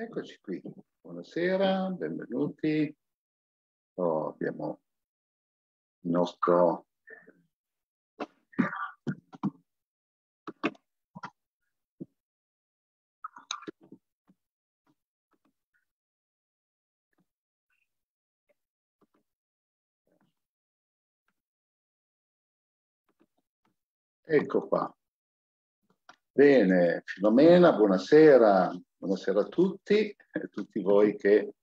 Eccoci qui, buonasera, benvenuti. Oh, abbiamo il nostro Ecco qua. Bene, Filomena, buonasera, buonasera a tutti, a tutti voi che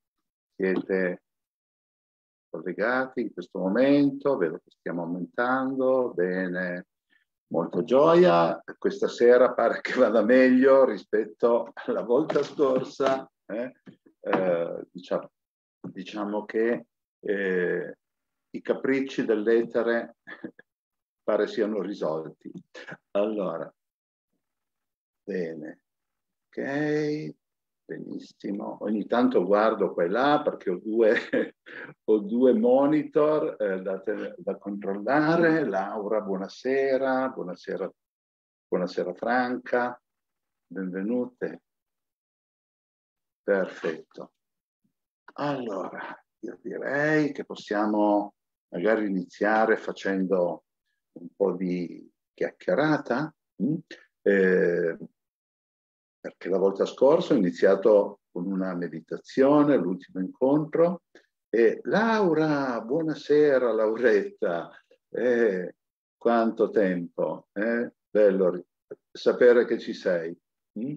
siete collegati in questo momento, vedo che stiamo aumentando, bene, molta gioia. Questa sera pare che vada meglio rispetto alla volta scorsa. Eh? Eh, diciamo, diciamo, che eh, i capricci dell'etere pare siano risolti. Allora, bene, ok, benissimo. Ogni tanto guardo qua e là perché ho due, ho due monitor eh, da, da, controllare. Laura, buonasera, buonasera, buonasera Franca, benvenute. Perfetto. Allora, io direi che possiamo magari iniziare facendo un po' di chiacchierata, mm? eh, perché la volta scorsa ho iniziato con una meditazione, l'ultimo incontro, e Laura, buonasera Lauretta, eh, quanto tempo, eh? bello sapere che ci sei. Mm?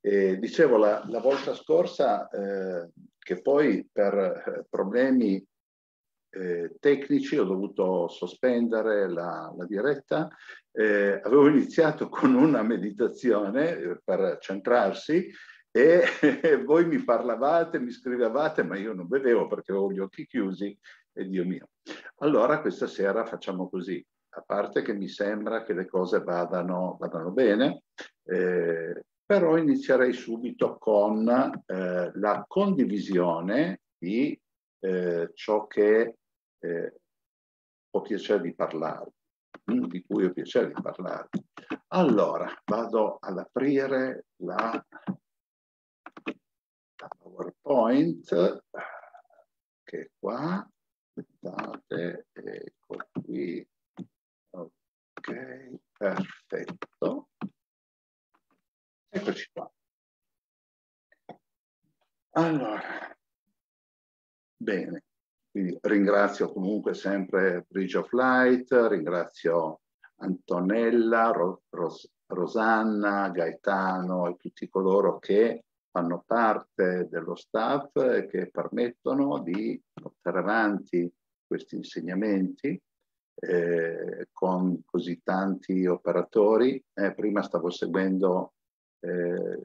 E dicevo la, la volta scorsa eh, che poi per eh, problemi eh, tecnici, ho dovuto sospendere la, la diretta. Eh, avevo iniziato con una meditazione eh, per centrarsi e voi mi parlavate, mi scrivevate, ma io non vedevo perché avevo gli occhi chiusi e Dio mio. Allora questa sera facciamo così, a parte che mi sembra che le cose vadano, vadano bene, eh, però inizierei subito con eh, la condivisione di eh, ciò che eh, ho piacere di parlare, mm, di cui ho piacere di parlare. Allora, vado ad aprire la, la PowerPoint, che è qua, aspettate, ecco qui, ok, perfetto. Eccoci qua. Allora, bene, quindi ringrazio comunque sempre Bridge of Light, ringrazio Antonella, Ro Ros Rosanna, Gaetano e tutti coloro che fanno parte dello staff e che permettono di portare avanti questi insegnamenti eh, con così tanti operatori. Eh, prima stavo seguendo eh,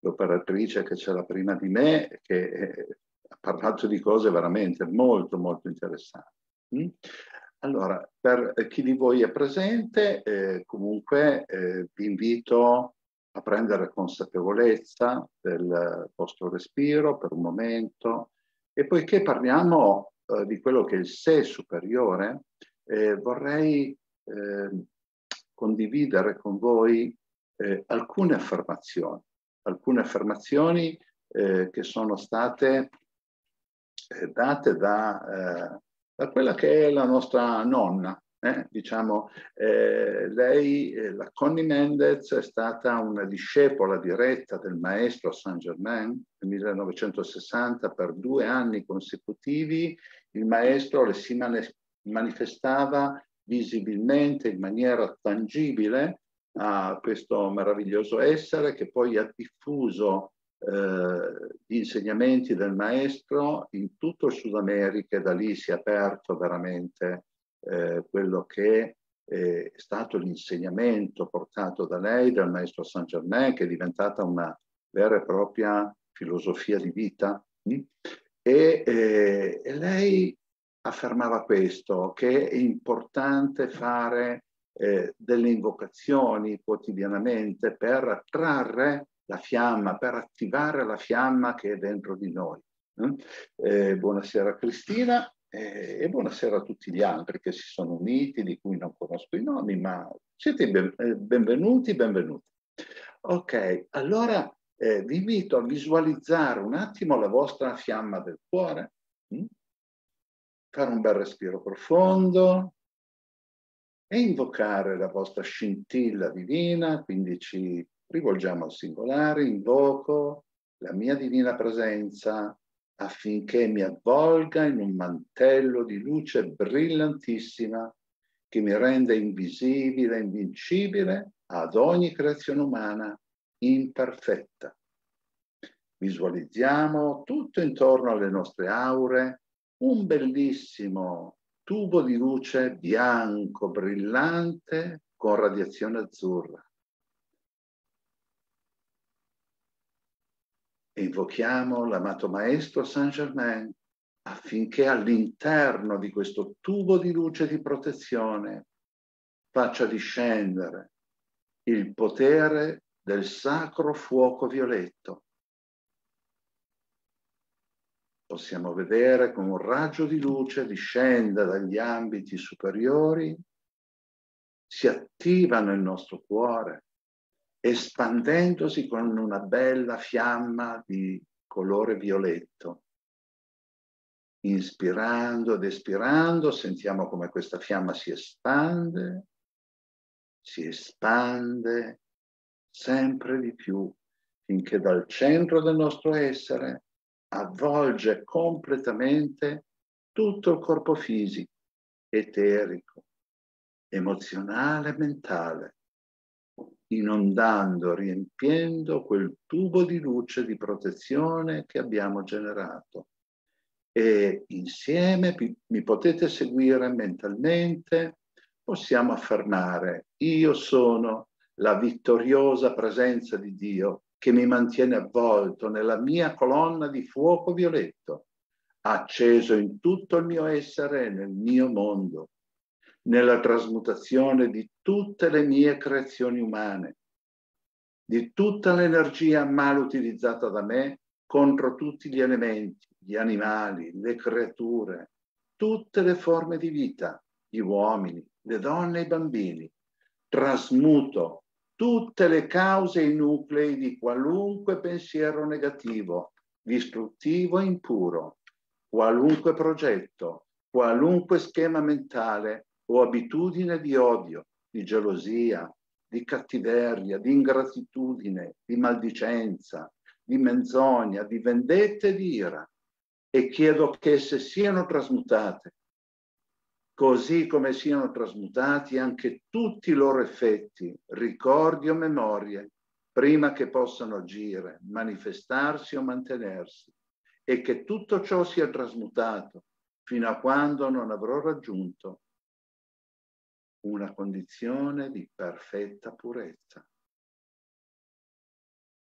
l'operatrice che c'era prima di me, che eh, ha parlato di cose veramente molto, molto interessanti. Mm? Allora, per chi di voi è presente, eh, comunque eh, vi invito a prendere consapevolezza del vostro respiro per un momento e poiché parliamo eh, di quello che è il sé superiore, eh, vorrei ehm, condividere con voi eh, alcune affermazioni, alcune affermazioni eh, che sono state date da, eh, da, quella che è la nostra nonna. Eh? Diciamo, eh, lei, eh, la Connie Mendez, è stata una discepola diretta del maestro Saint Germain nel 1960 per due anni consecutivi. Il maestro le si manifestava visibilmente in maniera tangibile a questo meraviglioso essere che poi ha diffuso eh, gli insegnamenti del maestro in tutto il Sud America e da lì si è aperto veramente eh, quello che è stato l'insegnamento portato da lei, dal maestro Saint Germain, che è diventata una vera e propria filosofia di vita. Mm? E, eh, e lei affermava questo, che è importante fare eh, delle invocazioni quotidianamente per attrarre la fiamma, per attivare la fiamma che è dentro di noi. Eh, buonasera Cristina eh, e buonasera a tutti gli altri che si sono uniti, di cui non conosco i nomi, ma siete ben, eh, benvenuti, benvenuti. Ok, allora eh, vi invito a visualizzare un attimo la vostra fiamma del cuore? Mm? fare un bel respiro profondo e invocare la vostra scintilla divina, quindi ci rivolgiamo al singolare, invoco la mia divina presenza affinché mi avvolga in un mantello di luce brillantissima che mi rende invisibile, invincibile ad ogni creazione umana imperfetta. Visualizziamo tutto intorno alle nostre aure un bellissimo tubo di luce bianco, brillante, con radiazione azzurra. Invochiamo l'amato maestro Saint Germain affinché all'interno di questo tubo di luce di protezione faccia discendere il potere del sacro fuoco violetto. Possiamo vedere come un raggio di luce discende dagli ambiti superiori, si attiva nel nostro cuore, espandendosi con una bella fiamma di colore violetto. Inspirando ed espirando sentiamo come questa fiamma si espande, si espande sempre di più finché dal centro del nostro essere avvolge completamente tutto il corpo fisico, eterico, emozionale e mentale inondando, riempiendo quel tubo di luce di protezione che abbiamo generato. E insieme mi potete seguire mentalmente, possiamo affermare, io sono la vittoriosa presenza di Dio che mi mantiene avvolto nella mia colonna di fuoco violetto, acceso in tutto il mio essere e nel mio mondo nella trasmutazione di tutte le mie creazioni umane, di tutta l'energia mal utilizzata da me contro tutti gli elementi, gli animali, le creature, tutte le forme di vita, gli uomini, le donne e i bambini. Trasmuto tutte le cause e i nuclei di qualunque pensiero negativo, distruttivo e impuro, qualunque progetto, qualunque schema mentale o abitudine di odio, di gelosia, di cattiveria, di ingratitudine, di maldicenza, di menzogna, di vendetta e di ira. E chiedo che esse siano trasmutate, così come siano trasmutati anche tutti i loro effetti, ricordi o memorie, prima che possano agire, manifestarsi o mantenersi, e che tutto ciò sia trasmutato fino a quando non avrò raggiunto una condizione di perfetta purezza.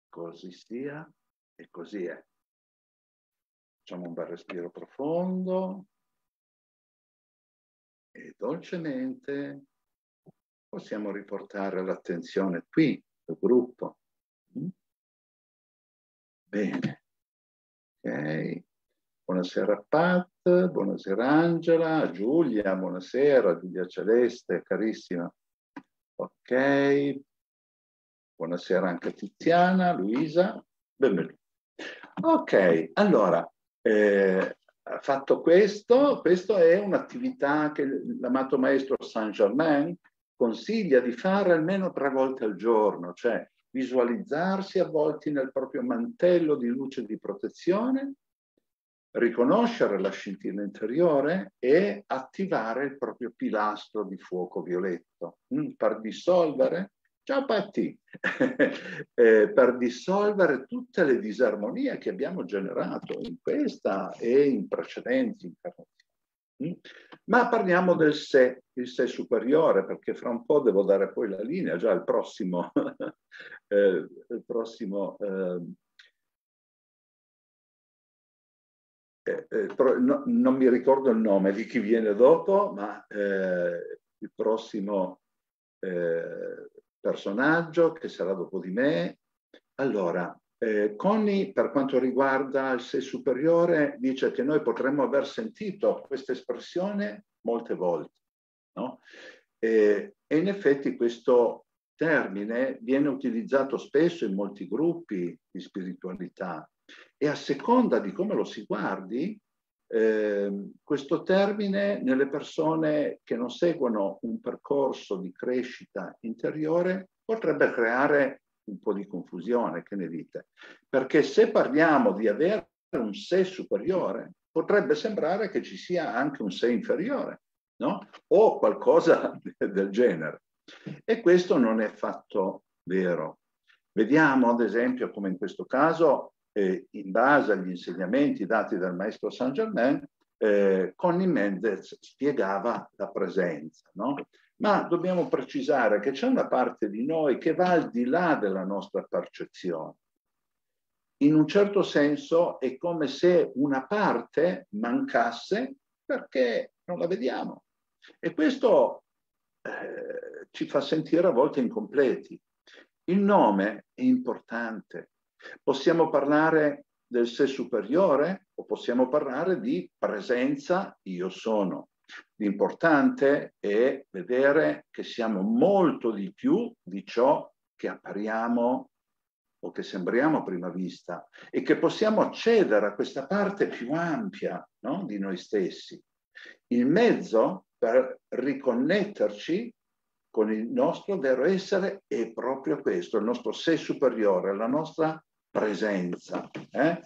Così sia e così è. Facciamo un bel respiro profondo e dolcemente possiamo riportare l'attenzione qui, al gruppo. Mm? Bene. Ok. Buonasera Pat, buonasera Angela, Giulia, buonasera, Giulia Celeste, carissima. Ok, buonasera anche Tiziana, Luisa, benvenuti. Ok, allora, eh, fatto questo, questa è un'attività che l'amato maestro Saint Germain consiglia di fare almeno tre volte al giorno, cioè visualizzarsi avvolti nel proprio mantello di luce di protezione riconoscere la scintilla interiore e attivare il proprio pilastro di fuoco violetto mm, per dissolvere, ciao Patti, eh, per dissolvere tutte le disarmonie che abbiamo generato in questa e in precedenti incarnazioni. Mm. Ma parliamo del sé, il sé superiore, perché fra un po' devo dare poi la linea, già il prossimo, eh, il prossimo eh, eh, eh no, non mi ricordo il nome di chi viene dopo, ma eh, il prossimo eh, personaggio che sarà dopo di me. Allora, eh, Connie, per quanto riguarda il sé superiore, dice che noi potremmo aver sentito questa espressione molte volte, no? e in effetti questo termine viene utilizzato spesso in molti gruppi di spiritualità e a seconda di come lo si guardi, eh, questo termine nelle persone che non seguono un percorso di crescita interiore potrebbe creare un po' di confusione, che ne dite? Perché se parliamo di avere un sé superiore, potrebbe sembrare che ci sia anche un sé inferiore, no? O qualcosa del genere. E questo non è affatto vero. Vediamo, ad esempio, come in questo caso, eh, in base agli insegnamenti dati dal maestro Saint Germain, eh, Connie Mendez spiegava la presenza, no? Ma dobbiamo precisare che c'è una parte di noi che va al di là della nostra percezione. In un certo senso è come se una parte mancasse perché non la vediamo. E questo eh, ci fa sentire a volte incompleti. Il nome è importante. Possiamo parlare del sé superiore o possiamo parlare di presenza io sono. L'importante è vedere che siamo molto di più di ciò che appariamo o che sembriamo a prima vista e che possiamo accedere a questa parte più ampia no? di noi stessi. Il mezzo per riconnetterci con il nostro vero essere è proprio questo, il nostro sé superiore, la nostra presenza. Eh?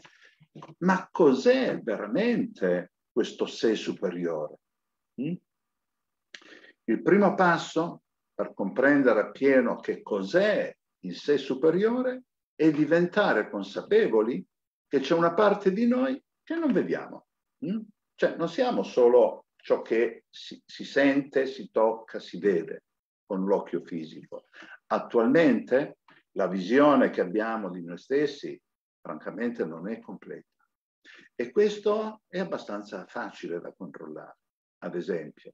Ma cos'è veramente questo sé superiore? Mm? Il primo passo per comprendere appieno che cos'è il sé superiore è diventare consapevoli che c'è una parte di noi che non vediamo. Mm? Cioè non siamo solo ciò che si, si sente, si tocca, si vede con l'occhio fisico. Attualmente la visione che abbiamo di noi stessi francamente non è completa. E questo è abbastanza facile da controllare. Ad esempio,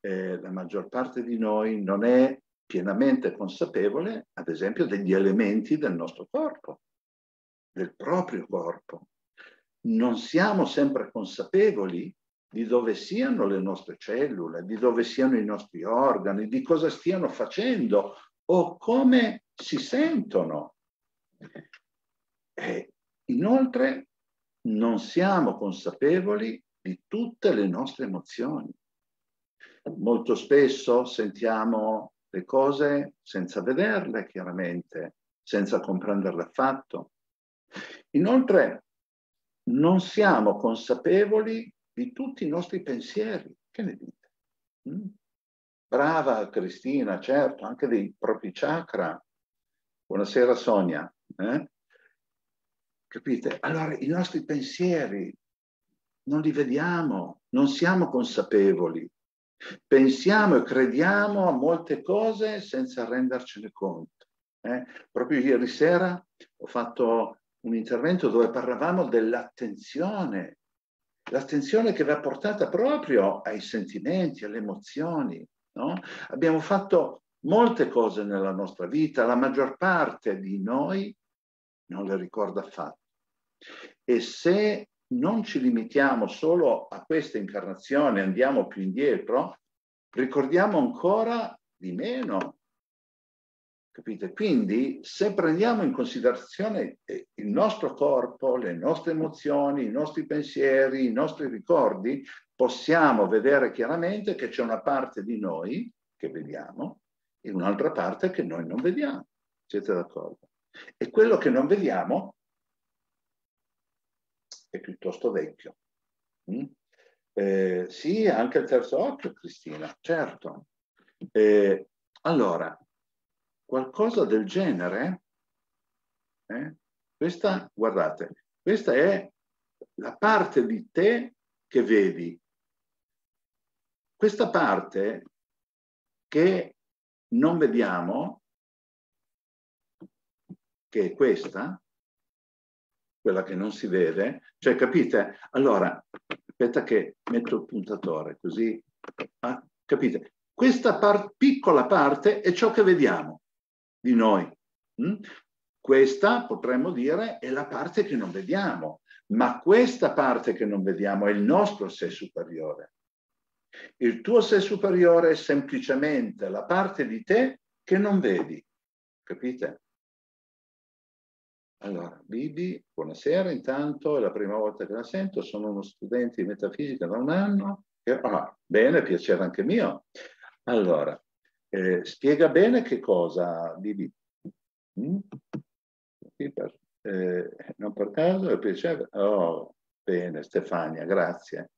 eh, la maggior parte di noi non è pienamente consapevole, ad esempio, degli elementi del nostro corpo, del proprio corpo. Non siamo sempre consapevoli di dove siano le nostre cellule, di dove siano i nostri organi, di cosa stiano facendo o come si sentono. E inoltre non siamo consapevoli di tutte le nostre emozioni. Molto spesso sentiamo le cose senza vederle, chiaramente, senza comprenderle affatto. Inoltre, non siamo consapevoli di tutti i nostri pensieri. Che ne dite? Mm? Brava Cristina, certo, anche dei propri chakra. Buonasera Sonia. Eh? Capite? Allora, i nostri pensieri non li vediamo, non siamo consapevoli. Pensiamo e crediamo a molte cose senza rendercene conto. Eh? Proprio ieri sera ho fatto un intervento dove parlavamo dell'attenzione, l'attenzione che va portata proprio ai sentimenti, alle emozioni. No? Abbiamo fatto molte cose nella nostra vita, la maggior parte di noi non le ricorda affatto. E se non ci limitiamo solo a questa incarnazione, andiamo più indietro, ricordiamo ancora di meno. Capite? Quindi se prendiamo in considerazione eh, il nostro corpo, le nostre emozioni, i nostri pensieri, i nostri ricordi, possiamo vedere chiaramente che c'è una parte di noi che vediamo e un'altra parte che noi non vediamo. Siete d'accordo? E quello che non vediamo è piuttosto vecchio. Mm? Eh, sì, anche il terzo occhio, Cristina, certo. Eh, allora, qualcosa del genere, eh? questa, guardate, questa è la parte di te che vedi. Questa parte che non vediamo, che è questa, quella che non si vede, cioè capite? Allora, aspetta che metto il puntatore così, ah, capite? Questa par piccola parte è ciò che vediamo di noi. Mm? Questa, potremmo dire, è la parte che non vediamo, ma questa parte che non vediamo è il nostro sé superiore. Il tuo sé superiore è semplicemente la parte di te che non vedi. capite? Allora, Bibi, buonasera intanto, è la prima volta che la sento, sono uno studente di metafisica da un anno. E, ah, bene, piacere anche mio. Allora, eh, spiega bene che cosa, Bibi? Mm? Eh, non per caso, è piacere? Oh, bene, Stefania, grazie.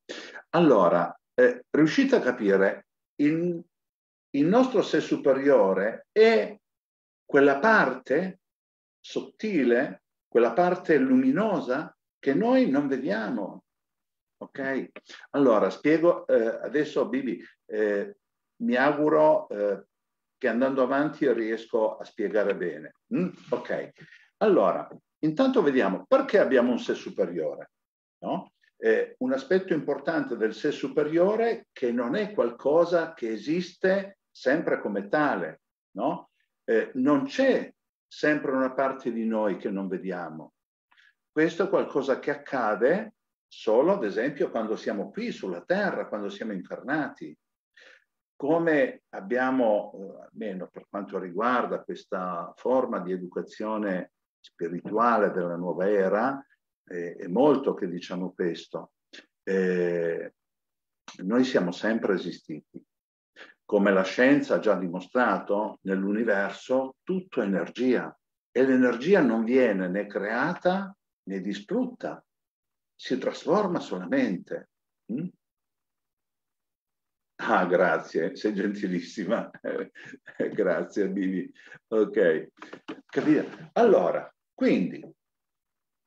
Allora, eh, riuscite a capire, il, il nostro sé superiore è quella parte sottile, quella parte luminosa che noi non vediamo. Ok? Allora, spiego eh, adesso, Bibi, eh, mi auguro eh, che andando avanti riesco a spiegare bene. Mm? Ok. Allora, intanto vediamo perché abbiamo un sé superiore. No? Eh, un aspetto importante del sé superiore che non è qualcosa che esiste sempre come tale. No? Eh, non c'è sempre una parte di noi che non vediamo. Questo è qualcosa che accade solo, ad esempio, quando siamo qui sulla Terra, quando siamo incarnati. Come abbiamo, eh, almeno per quanto riguarda questa forma di educazione spirituale della nuova era, eh, è molto che diciamo questo. Eh, noi siamo sempre esistiti come la scienza ha già dimostrato, nell'universo tutto è energia e l'energia non viene né creata né distrutta, si trasforma solamente. Mm? Ah, grazie, sei gentilissima. grazie, Bibi. Ok, capite? Allora, quindi,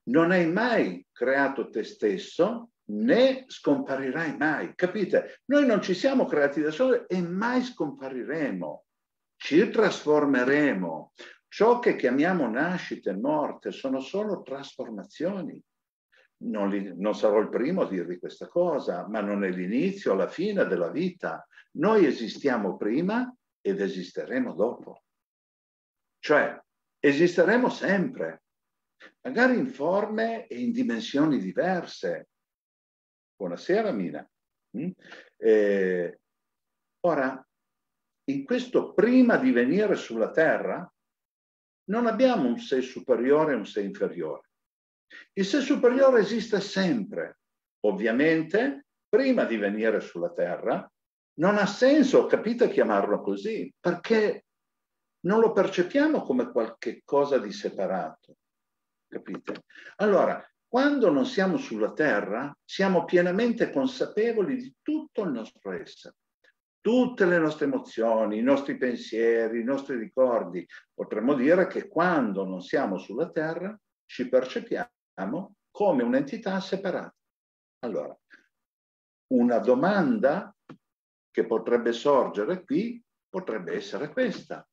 non hai mai creato te stesso, né scomparirai mai. Capite? Noi non ci siamo creati da soli e mai scompariremo. Ci trasformeremo. Ciò che chiamiamo nascite e morte sono solo trasformazioni. Non, li, non, sarò il primo a dirvi questa cosa, ma non è l'inizio, la fine della vita. Noi esistiamo prima ed esisteremo dopo. Cioè, esisteremo sempre, magari in forme e in dimensioni diverse, Buonasera Mina. Mm? Eh, ora, in questo prima di venire sulla Terra, non abbiamo un sé superiore e un sé inferiore. Il sé superiore esiste sempre. Ovviamente, prima di venire sulla Terra, non ha senso, capite, chiamarlo così, perché non lo percepiamo come qualche cosa di separato. Capite? Allora, quando non siamo sulla terra, siamo pienamente consapevoli di tutto il nostro essere, tutte le nostre emozioni, i nostri pensieri, i nostri ricordi. Potremmo dire che quando non siamo sulla terra ci percepiamo come un'entità separata. Allora, una domanda che potrebbe sorgere qui potrebbe essere questa.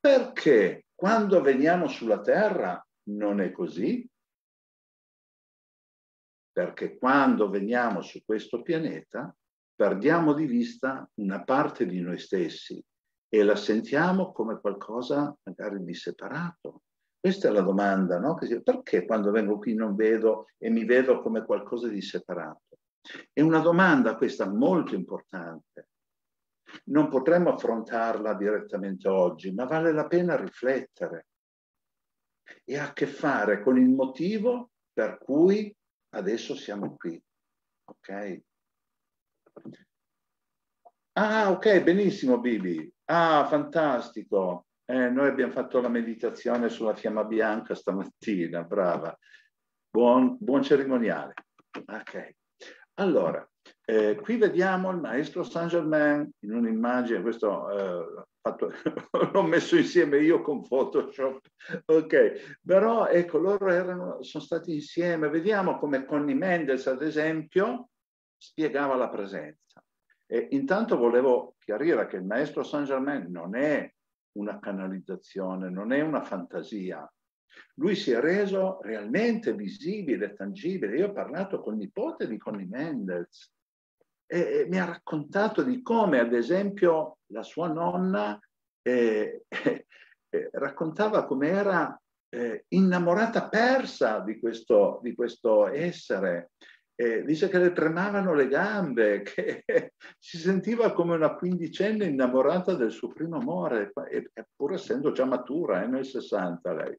Perché quando veniamo sulla terra non è così? perché quando veniamo su questo pianeta perdiamo di vista una parte di noi stessi e la sentiamo come qualcosa magari di separato. Questa è la domanda, no? Perché quando vengo qui non vedo e mi vedo come qualcosa di separato? È una domanda questa molto importante. Non potremmo affrontarla direttamente oggi, ma vale la pena riflettere. E ha a che fare con il motivo per cui adesso siamo qui. Ok? Ah, ok, benissimo Bibi. Ah, fantastico. Eh, noi abbiamo fatto la meditazione sulla fiamma bianca stamattina, brava. Buon, buon cerimoniale. Ok. Allora, eh, qui vediamo il maestro Saint Germain in un'immagine, questo eh, fatto, l'ho messo insieme io con Photoshop, ok, però ecco, loro erano, sono stati insieme, vediamo come Connie Mendes, ad esempio, spiegava la presenza. E intanto volevo chiarire che il maestro Saint Germain non è una canalizzazione, non è una fantasia. Lui si è reso realmente visibile, tangibile. Io ho parlato con il nipote di Connie Mendes, e mi ha raccontato di come, ad esempio, la sua nonna eh, eh, raccontava come era eh, innamorata persa di questo, di questo essere eh, dice che le tremavano le gambe, che si sentiva come una quindicenne innamorata del suo primo amore, pur essendo già matura, eh, nel 60 lei.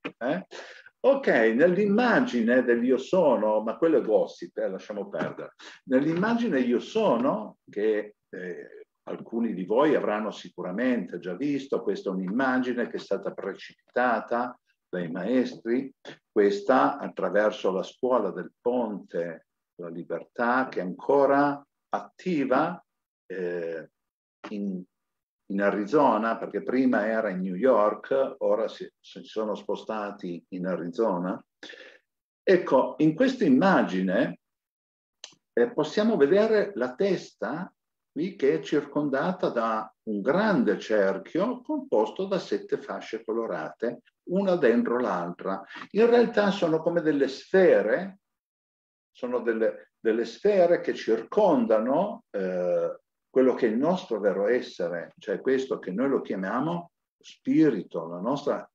Ok, nell'immagine dell'io sono, ma quello è gossip, eh, lasciamo perdere. Nell'immagine io sono, che eh, alcuni di voi avranno sicuramente già visto, questa è un'immagine che è stata precipitata dai maestri, questa attraverso la scuola del ponte la libertà che è ancora attiva eh, in, in, Arizona, perché prima era in New York, ora si, si sono spostati in Arizona. Ecco, in questa immagine eh, possiamo vedere la testa qui che è circondata da un grande cerchio composto da sette fasce colorate, una dentro l'altra. In realtà sono come delle sfere sono delle, delle sfere che circondano eh, quello che è il nostro vero essere, cioè questo che noi lo chiamiamo spirito, la nostra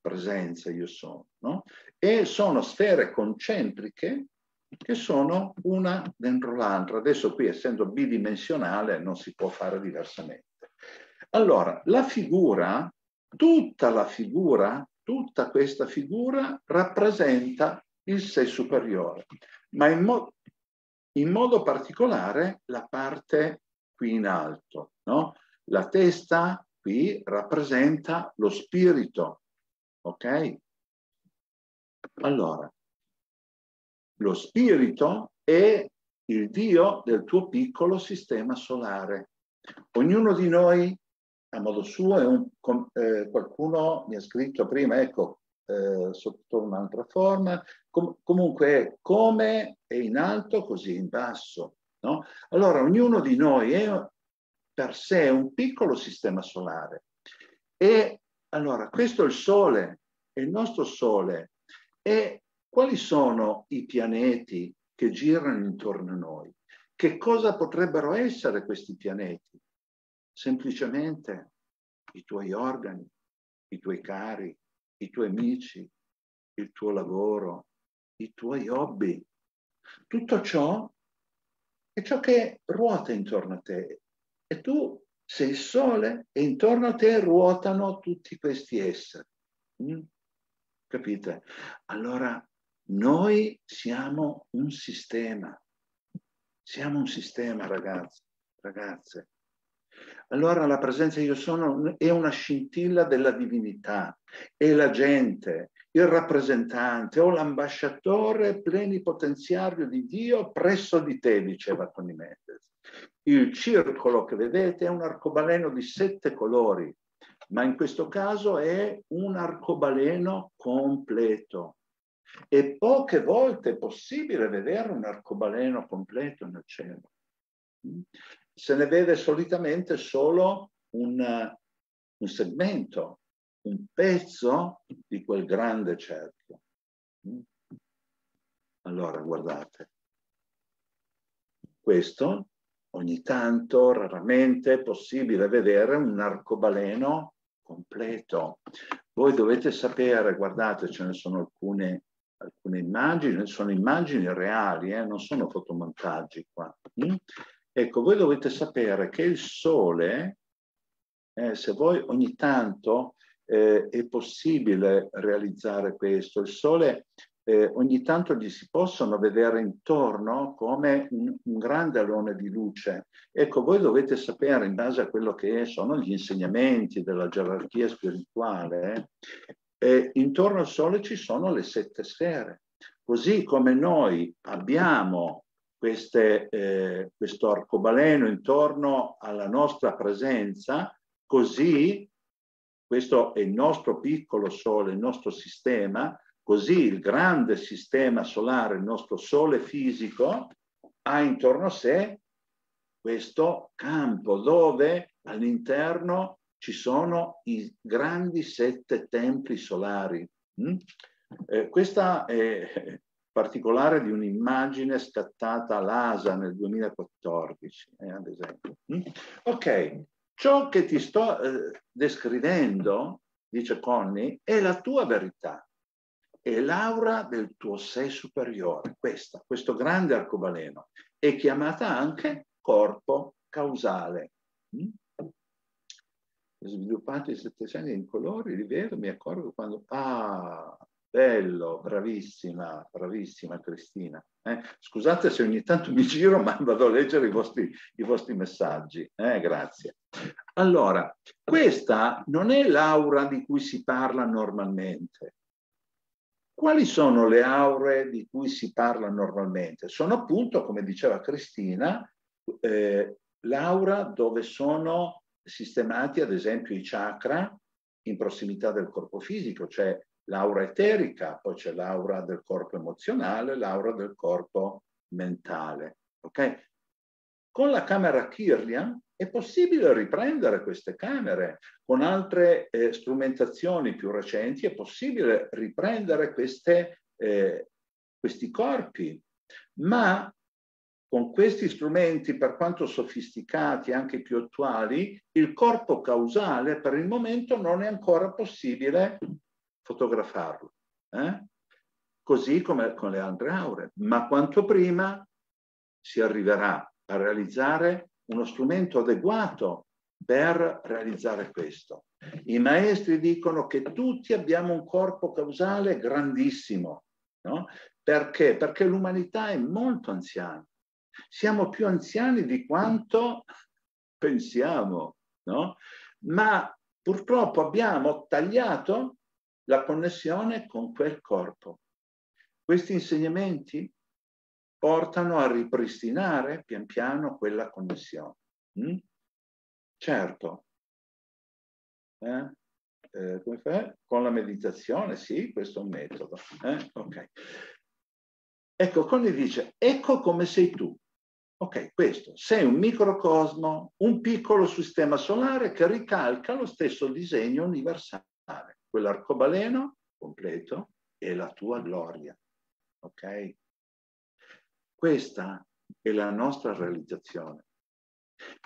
presenza, io sono, no? E sono sfere concentriche che sono una dentro l'altra. Adesso qui, essendo bidimensionale, non si può fare diversamente. Allora, la figura, tutta la figura, tutta questa figura rappresenta il sé superiore ma in, mo in modo particolare la parte qui in alto. No? La testa qui rappresenta lo spirito, ok? Allora, lo spirito è il Dio del tuo piccolo sistema solare. Ognuno di noi, a modo suo, è un, eh, qualcuno mi ha scritto prima, ecco, eh, sotto un'altra forma, Com- comunque come è in alto così in basso. No? Allora ognuno di noi è per sé un piccolo sistema solare e allora questo è il Sole, è il nostro Sole e quali sono i pianeti che girano intorno a noi? Che cosa potrebbero essere questi pianeti? Semplicemente i tuoi organi, i tuoi cari, i tuoi amici, il tuo lavoro, i tuoi hobby. Tutto ciò è ciò che ruota intorno a te. E tu sei il sole e intorno a te ruotano tutti questi esseri. Mm? Capite? Allora noi siamo un sistema. Siamo un sistema, ragazzi, ragazze. Allora la presenza io sono è una scintilla della divinità, è la gente, il rappresentante o l'ambasciatore plenipotenziario di Dio presso di te, diceva Tony Mendes. Il circolo che vedete è un arcobaleno di sette colori, ma in questo caso è un arcobaleno completo. E poche volte è possibile vedere un arcobaleno completo nel cielo se ne vede solitamente solo un, un segmento, un pezzo di quel grande cerchio. Allora, guardate, questo ogni tanto, raramente è possibile vedere un arcobaleno completo. Voi dovete sapere, guardate, ce ne sono alcune, alcune immagini, sono immagini reali, eh, non sono fotomontaggi qua. Mm? Ecco, voi dovete sapere che il Sole, eh, se voi ogni tanto eh, è possibile realizzare questo, il Sole eh, ogni tanto gli si possono vedere intorno come un, un, grande alone di luce. Ecco, voi dovete sapere, in base a quello che sono gli insegnamenti della gerarchia spirituale, eh, intorno al Sole ci sono le sette sfere. Così come noi abbiamo queste, eh, questo arcobaleno intorno alla nostra presenza, così questo è il nostro piccolo Sole, il nostro sistema, così il grande sistema solare, il nostro Sole fisico, ha intorno a sé questo campo dove all'interno ci sono i grandi sette templi solari. Mm? Eh, questa è particolare di un'immagine scattata all'ASA nel 2014, eh, ad esempio. Mm? Ok, ciò che ti sto eh, descrivendo, dice Connie, è la tua verità. è l'aura del tuo sé superiore, questa, questo grande arcobaleno, è chiamata anche corpo causale. Mm? Sviluppati i sette segni in colori, li vedo, mi accorgo quando... Ah, bello, bravissima, bravissima Cristina. Eh? Scusate se ogni tanto mi giro, ma vado a leggere i vostri, i vostri messaggi. Eh, grazie. Allora, questa non è l'aura di cui si parla normalmente. Quali sono le aure di cui si parla normalmente? Sono appunto, come diceva Cristina, eh, l'aura dove sono sistemati ad esempio i chakra in prossimità del corpo fisico, cioè l'aura eterica, poi c'è l'aura del corpo emozionale, l'aura del corpo mentale. Okay? Con la camera Kirlian è possibile riprendere queste camere, con altre eh, strumentazioni più recenti è possibile riprendere queste, eh, questi corpi, ma con questi strumenti, per quanto sofisticati anche più attuali, il corpo causale per il momento non è ancora possibile fotografarlo. Eh? Così come con le altre aure. Ma quanto prima si arriverà a realizzare uno strumento adeguato per realizzare questo. I maestri dicono che tutti abbiamo un corpo causale grandissimo. No? Perché? Perché l'umanità è molto anziana siamo più anziani di quanto pensiamo, no? Ma purtroppo abbiamo tagliato la connessione con quel corpo. Questi insegnamenti portano a ripristinare pian piano quella connessione. Mm? Certo. Eh? Eh, come fa? Con la meditazione, sì, questo è un metodo. Eh? Ok. Ecco, Connie dice, ecco come sei tu. Ok, questo, sei un microcosmo, un piccolo sistema solare che ricalca lo stesso disegno universale. Quell'arcobaleno completo è la tua gloria. Ok? Questa è la nostra realizzazione.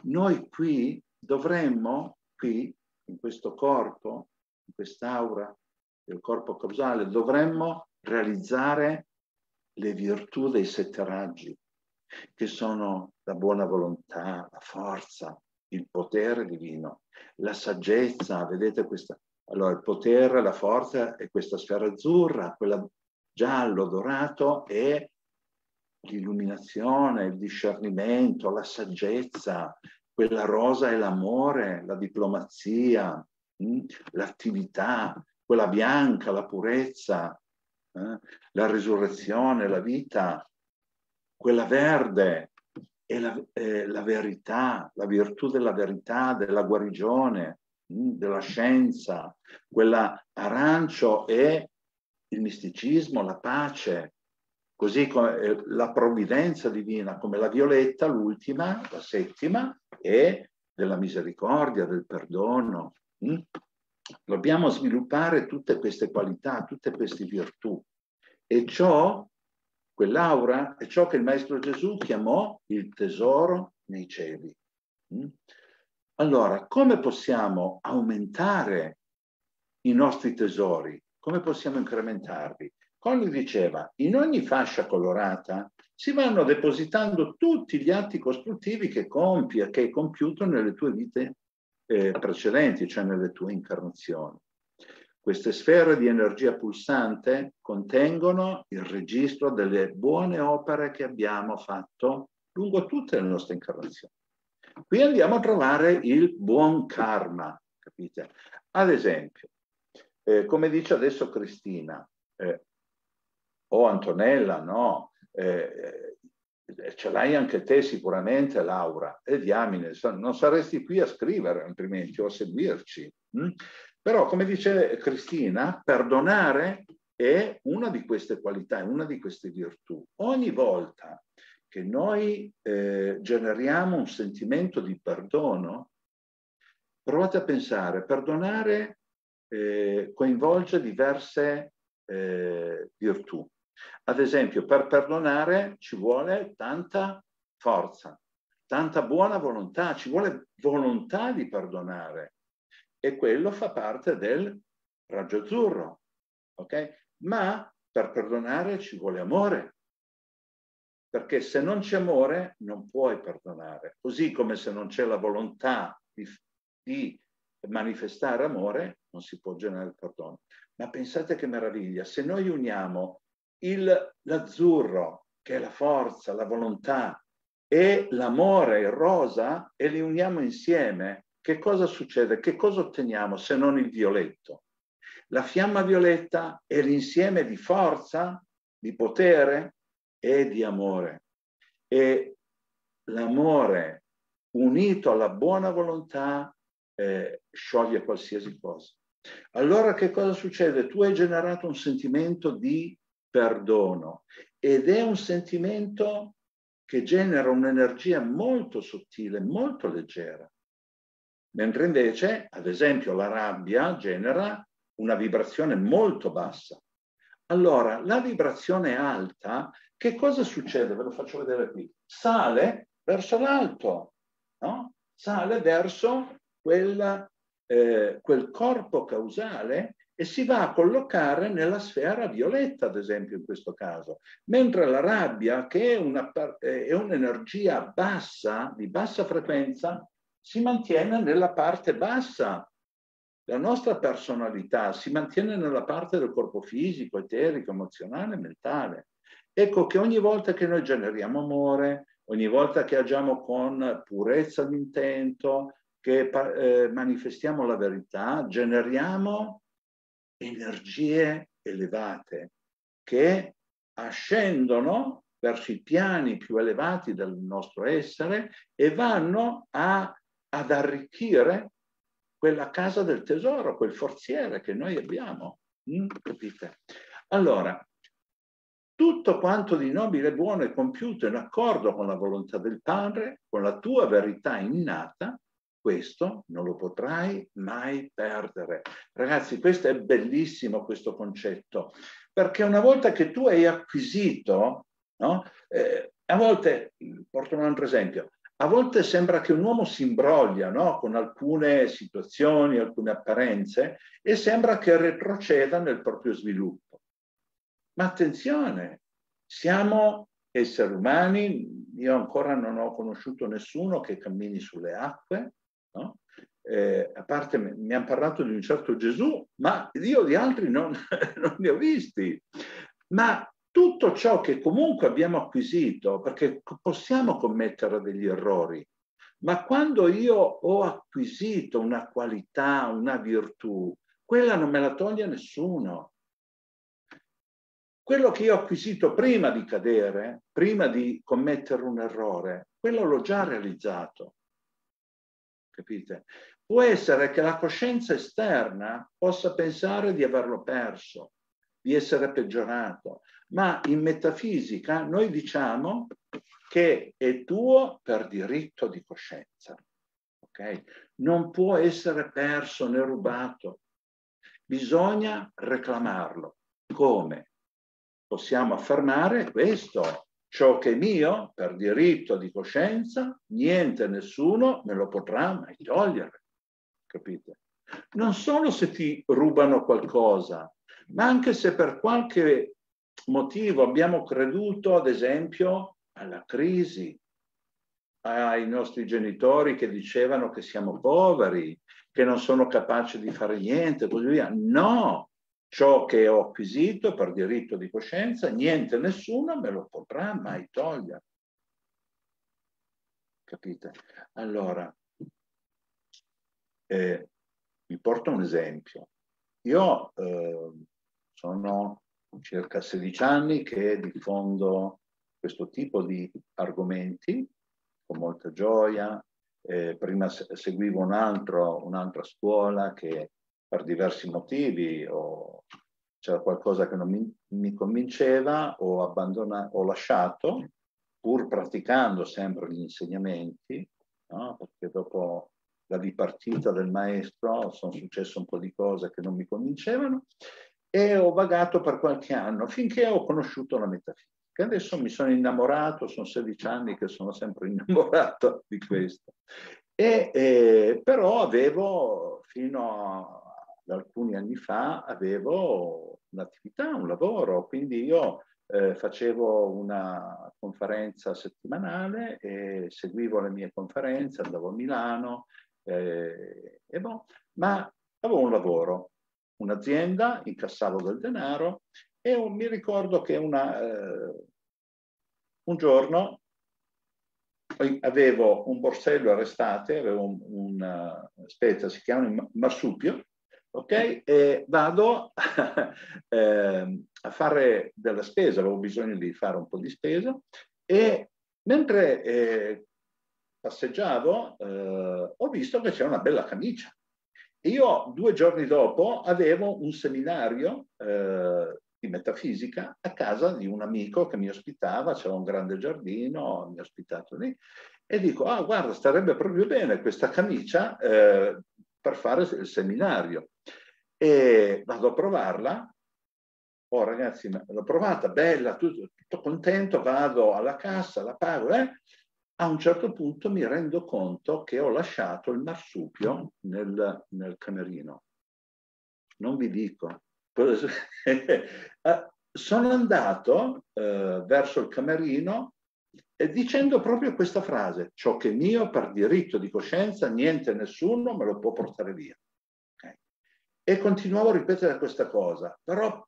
Noi qui dovremmo, qui, in questo corpo, in quest'aura del corpo causale, dovremmo realizzare le virtù dei sette raggi, che sono la buona volontà, la forza, il potere divino, la saggezza, vedete questa? Allora il potere, la forza è questa sfera azzurra, quella giallo, dorato è l'illuminazione, il discernimento, la saggezza, quella rosa è l'amore, la diplomazia, mm, l'attività, quella bianca, la purezza, eh? la risurrezione, la vita, quella verde è la, è la, verità, la virtù della verità, della guarigione, della scienza, quella arancio è il misticismo, la pace, così come eh, la provvidenza divina, come la violetta, l'ultima, la settima, è della misericordia, del perdono. Mm? Dobbiamo sviluppare tutte queste qualità, tutte queste virtù. E ciò Quell'aura è ciò che il Maestro Gesù chiamò il tesoro nei cieli. Allora, come possiamo aumentare i nostri tesori? Come possiamo incrementarli? Colli diceva, in ogni fascia colorata si vanno depositando tutti gli atti costruttivi che compi e che hai compiuto nelle tue vite eh, precedenti, cioè nelle tue incarnazioni. Queste sfere di energia pulsante contengono il registro delle buone opere che abbiamo fatto lungo tutte le nostre incarnazioni. Qui andiamo a trovare il buon karma, capite? Ad esempio, eh, come dice adesso Cristina, eh, o Antonella, no? Eh ce l'hai anche te sicuramente, Laura, e diamine, non saresti qui a scrivere altrimenti o a seguirci. Hm? Però, come dice Cristina, perdonare è una di queste qualità, è una di queste virtù. Ogni volta che noi eh, generiamo un sentimento di perdono, provate a pensare, perdonare eh, coinvolge diverse eh, virtù. Ad esempio, per perdonare ci vuole tanta forza, tanta buona volontà, ci vuole volontà di perdonare e quello fa parte del raggio azzurro. Okay? ma per perdonare ci vuole amore. Perché se non c'è amore non puoi perdonare. Così come se non c'è la volontà di, di manifestare amore, non si può generare perdono. Ma pensate che meraviglia, se noi uniamo il, l'azzurro, che è la forza, la volontà, e l'amore, il rosa, e li uniamo insieme, che cosa succede? Che cosa otteniamo se non il violetto? La fiamma violetta è l'insieme di forza, di potere e di amore. E l'amore unito alla buona volontà eh, scioglie qualsiasi cosa. Allora che cosa succede? Tu hai generato un sentimento di perdono ed è un sentimento che genera un'energia molto sottile, molto leggera. Mentre invece, ad esempio, la rabbia genera una vibrazione molto bassa. Allora, la vibrazione alta, che cosa succede? Ve lo faccio vedere qui. Sale verso l'alto, no? Sale verso quella, eh, quel corpo causale e si va a collocare nella sfera violetta, ad esempio in questo caso. Mentre la rabbia, che è, una, è un'energia bassa, di bassa frequenza, si mantiene nella parte bassa la nostra personalità si mantiene nella parte del corpo fisico, eterico, emozionale, mentale. Ecco che ogni volta che noi generiamo amore, ogni volta che agiamo con purezza di intento, che eh, manifestiamo la verità, generiamo energie elevate che ascendono verso i piani più elevati del nostro essere e vanno a, ad arricchire quella casa del tesoro, quel forziere che noi abbiamo. Mm, capite? Allora, tutto quanto di nobile, buono e compiuto in accordo con la volontà del Padre, con la tua verità innata, questo non lo potrai mai perdere. Ragazzi, questo è bellissimo questo concetto, perché una volta che tu hai acquisito, no? eh, a volte, porto un altro esempio, a volte sembra che un uomo si imbroglia no? con alcune situazioni, alcune apparenze e sembra che retroceda nel proprio sviluppo. Ma attenzione, siamo esseri umani, io ancora non ho conosciuto nessuno che cammini sulle acque, no? eh, a parte mi hanno parlato di un certo Gesù, ma io di altri non, non ne ho visti. Ma tutto ciò che comunque abbiamo acquisito, perché possiamo commettere degli errori, ma quando io ho acquisito una qualità, una virtù, quella non me la toglie nessuno. Quello che io ho acquisito prima di cadere, prima di commettere un errore, quello l'ho già realizzato. Capite? Può essere che la coscienza esterna possa pensare di averlo perso, di essere peggiorato, ma in metafisica noi diciamo che è tuo per diritto di coscienza. Okay? Non può essere perso né rubato. Bisogna reclamarlo. Come? Possiamo affermare questo, ciò che è mio per diritto di coscienza, niente, nessuno me lo potrà mai togliere. Capite? Non solo se ti rubano qualcosa, ma anche se per qualche motivo abbiamo creduto, ad esempio, alla crisi, ai nostri genitori che dicevano che siamo poveri, che non sono capaci di fare niente, così via. No, ciò che ho acquisito per diritto di coscienza, niente, nessuno me lo potrà mai togliere. Capite? Allora, eh, vi porto un esempio. Io eh, sono circa 16 anni che diffondo questo tipo di argomenti con molta gioia. Eh, prima seguivo un altro, un'altra scuola che per diversi motivi o c'era qualcosa che non mi, mi convinceva, ho ho lasciato, pur praticando sempre gli insegnamenti, no? perché dopo la dipartita del maestro sono successe un po' di cose che non mi convincevano e ho vagato per qualche anno finché ho conosciuto la metafisica. Adesso mi sono innamorato, sono 16 anni che sono sempre innamorato di questo. E, eh, però avevo fino da alcuni anni fa avevo un'attività, un lavoro, quindi io eh, facevo una conferenza settimanale e seguivo le mie conferenze, andavo a Milano, eh, boh, ma avevo un lavoro, un'azienda, incassavo del denaro e un, mi ricordo che una, eh, un giorno avevo un borsello arrestate, avevo un, un aspetta, si chiama marsupio, ok? E vado eh, a fare della spesa, avevo bisogno di fare un po' di spesa e mentre eh, passeggiavo eh, ho visto che c'era una bella camicia. Io due giorni dopo avevo un seminario eh, di metafisica a casa di un amico che mi ospitava, c'era un grande giardino, mi ha ospitato lì, e dico, ah guarda, starebbe proprio bene questa camicia eh, per fare il seminario. E vado a provarla, oh ragazzi, l'ho provata, bella, tutto, tutto, contento, vado alla cassa, la pago, eh? A un certo punto mi rendo conto che ho lasciato il marsupio nel, nel camerino. Non vi dico, sono andato eh, verso il camerino e dicendo proprio questa frase, ciò che è mio per diritto di coscienza, niente nessuno me lo può portare via. Okay. E continuavo a ripetere questa cosa, però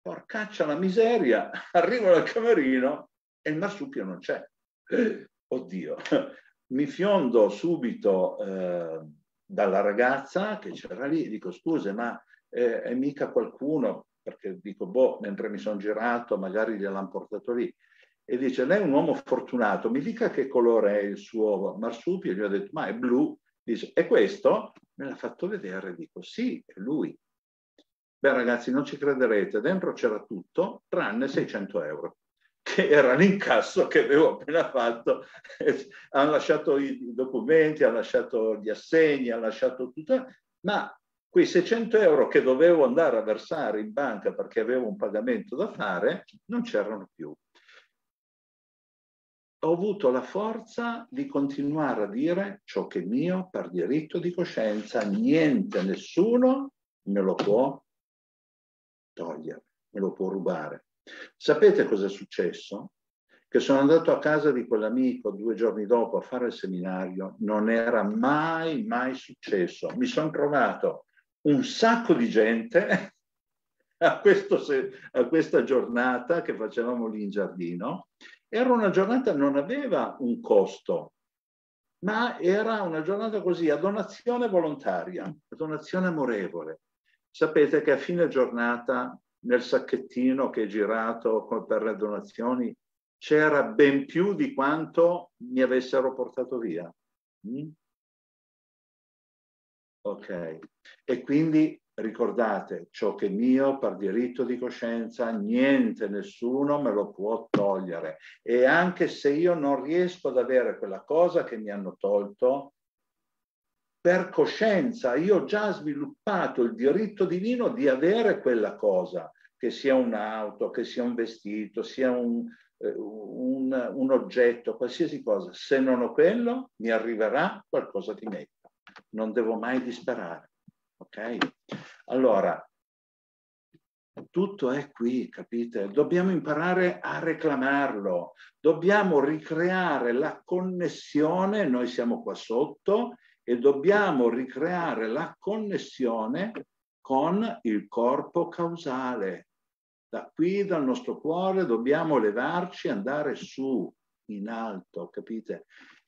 porcaccia la miseria, arrivo al camerino e il marsupio non c'è. Oddio, mi fiondo subito eh, dalla ragazza che c'era lì, dico scusa, ma eh, è mica qualcuno, perché dico, boh, mentre mi sono girato, magari gliel'hanno portato lì. E dice, lei è un uomo fortunato, mi dica che colore è il suo marsupio? Gli ho detto, ma è blu. Dice, e questo? Me l'ha fatto vedere, dico, sì, è lui. Beh ragazzi, non ci crederete, dentro c'era tutto, tranne 600 euro, che era l'incasso che avevo appena fatto. hanno lasciato i documenti, hanno lasciato gli assegni, hanno lasciato tutto, ma quei 600 euro che dovevo andare a versare in banca perché avevo un pagamento da fare non c'erano più. Ho avuto la forza di continuare a dire ciò che è mio per diritto di coscienza, niente, nessuno me lo può togliere, me lo può rubare. Sapete cosa è successo? Che sono andato a casa di quell'amico due giorni dopo a fare il seminario, non era mai, mai successo. Mi sono trovato un sacco di gente a, questo, a questa giornata che facevamo lì in giardino. Era una giornata non aveva un costo, ma era una giornata così, a donazione volontaria, a donazione amorevole. Sapete che a fine giornata nel sacchettino che è girato per le donazioni c'era ben più di quanto mi avessero portato via. Mm? Ok, e quindi ricordate, ciò che è mio per diritto di coscienza, niente, nessuno me lo può togliere. E anche se io non riesco ad avere quella cosa che mi hanno tolto, per coscienza io ho già sviluppato il diritto divino di avere quella cosa, che sia un'auto, che sia un vestito, sia un, eh, un, un oggetto, qualsiasi cosa. Se non ho quello, mi arriverà qualcosa di meglio non devo mai disperare. Ok? Allora, tutto è qui, capite? Dobbiamo imparare a reclamarlo, dobbiamo ricreare la connessione, noi siamo qua sotto, e dobbiamo ricreare la connessione con il corpo causale. Da qui, dal nostro cuore, dobbiamo levarci, andare su, in alto, capite?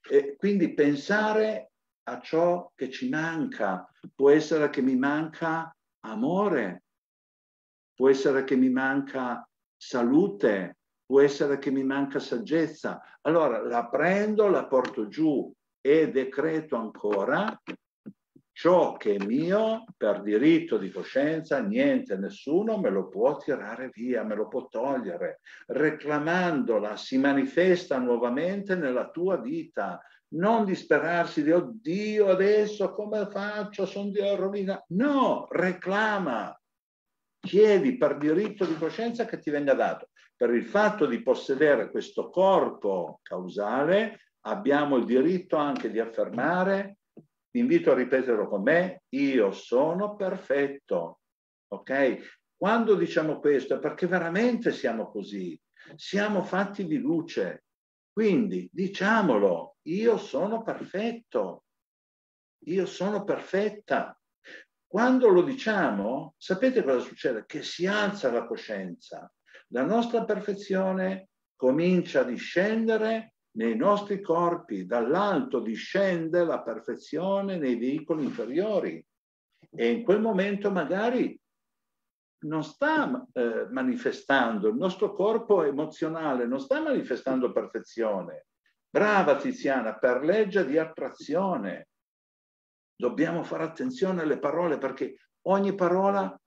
E quindi pensare a ciò che ci manca. Può essere che mi manca amore, può essere che mi manca salute, può essere che mi manca saggezza. Allora la prendo, la porto giù e decreto ancora ciò che è mio per diritto di coscienza, niente, nessuno me lo può tirare via, me lo può togliere. Reclamandola si manifesta nuovamente nella tua vita, non disperarsi di oddio adesso come faccio, sono di rovina. No, reclama, chiedi per diritto di coscienza che ti venga dato. Per il fatto di possedere questo corpo causale abbiamo il diritto anche di affermare vi invito a ripeterlo con me, io sono perfetto. Ok? Quando diciamo questo è perché veramente siamo così, siamo fatti di luce. Quindi diciamolo, io sono perfetto, io sono perfetta. Quando lo diciamo, sapete cosa succede? Che si alza la coscienza. La nostra perfezione comincia a discendere nei nostri corpi, dall'alto discende la perfezione nei veicoli inferiori e in quel momento magari non sta eh, manifestando, il nostro corpo emozionale non sta manifestando perfezione. Brava Tiziana, per legge di attrazione dobbiamo fare attenzione alle parole perché ogni parola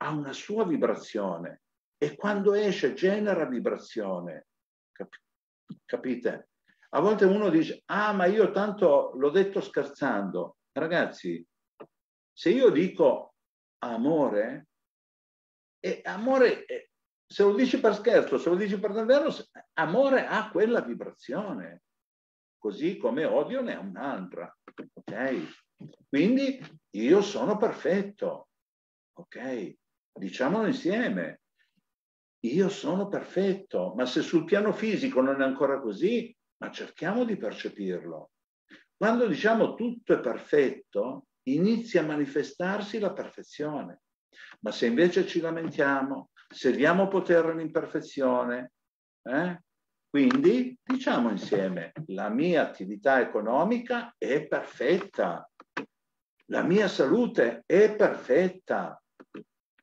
ha una sua vibrazione e quando esce genera vibrazione. Cap- capite? A volte uno dice, ah ma io tanto l'ho detto scherzando. Ragazzi, se io dico amore, e amore, se lo dici per scherzo, se lo dici per davvero, amore ha quella vibrazione, così come odio ne ha un'altra. Ok? Quindi io sono perfetto. Ok? Diciamolo insieme. Io sono perfetto, ma se sul piano fisico non è ancora così, ma cerchiamo di percepirlo. Quando diciamo tutto è perfetto, inizia a manifestarsi la perfezione. Ma se invece ci lamentiamo, se diamo potere all'imperfezione, eh? quindi diciamo insieme, la mia attività economica è perfetta, la mia salute è perfetta,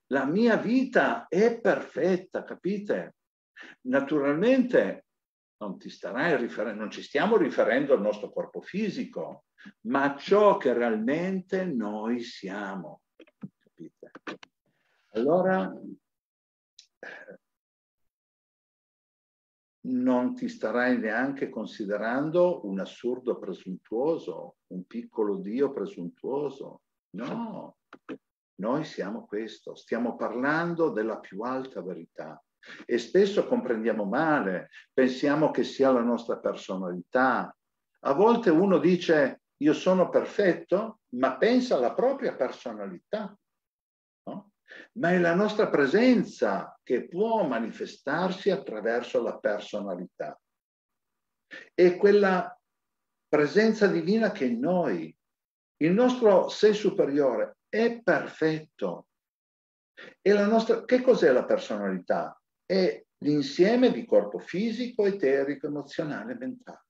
la mia vita è perfetta, capite? Naturalmente non riferendo, non ci stiamo riferendo al nostro corpo fisico, ma a ciò che realmente noi siamo. Capite? Allora, non ti starai neanche considerando un assurdo presuntuoso, un piccolo Dio presuntuoso. No, noi siamo questo, stiamo parlando della più alta verità e spesso comprendiamo male, pensiamo che sia la nostra personalità. A volte uno dice io sono perfetto, ma pensa alla propria personalità ma è la nostra presenza che può manifestarsi attraverso la personalità. È quella presenza divina che in noi, il nostro sé superiore è perfetto. E la nostra, che cos'è la personalità? È l'insieme di corpo fisico, eterico, emozionale e mentale.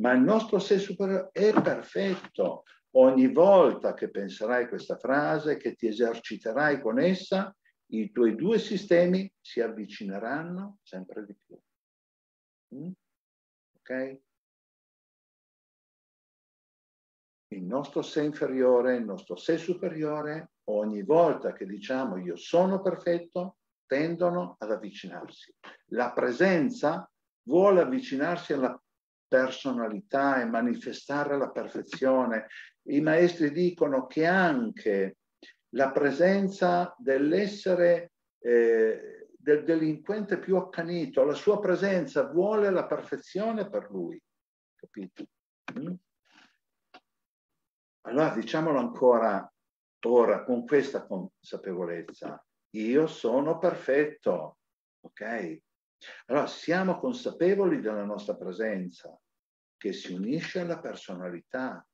Ma il nostro sé superiore è perfetto, Ogni volta che penserai questa frase, che ti eserciterai con essa, i tuoi due sistemi si avvicineranno sempre di più. Mm? Ok? Il nostro sé inferiore, il nostro sé superiore, ogni volta che diciamo io sono perfetto, tendono ad avvicinarsi. La presenza vuole avvicinarsi alla personalità e manifestare la perfezione. I maestri dicono che anche la presenza dell'essere eh, del delinquente più accanito, la sua presenza vuole la perfezione per lui. Capito? Mm? Allora diciamolo ancora ora con questa consapevolezza. Io sono perfetto, ok? Allora siamo consapevoli della nostra presenza che si unisce alla personalità.